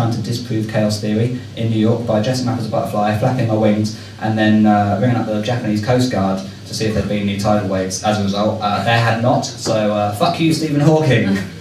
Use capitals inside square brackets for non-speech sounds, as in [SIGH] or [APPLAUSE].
trying to disprove chaos theory in New York by dressing up as a butterfly, flapping my wings, and then uh, ringing up the Japanese Coast Guard to see if there'd been any tidal waves. As a result, uh, there had not. So uh, fuck you, Stephen Hawking. [LAUGHS]